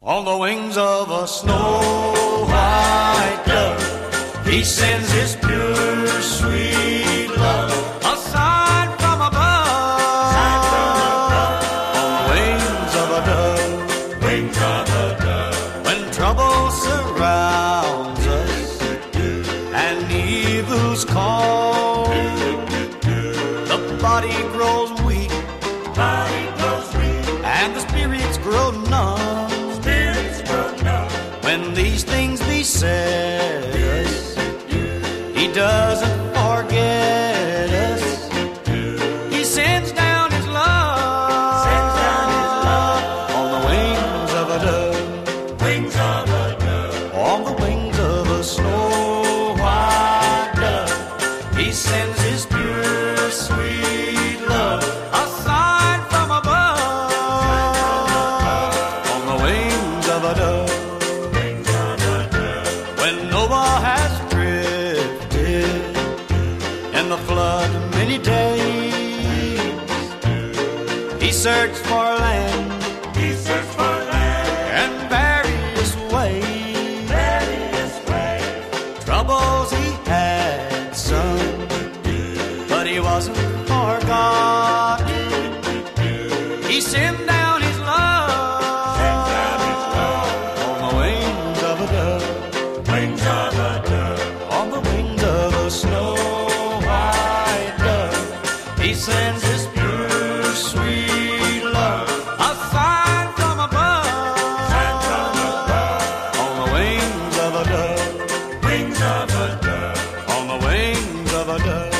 On the wings of a snow white dove, he sends his pure, sweet love. A sign from above. On the wings of a dove. When trouble surrounds us and evils the body grows weak, body grows weak, and the spirits grow things beset us, He doesn't in the flood many days. He searched for land sends his pure sweet love. A sign from above. Sign from above, on the wings of a dove, wings of a dove, on the wings of a dove.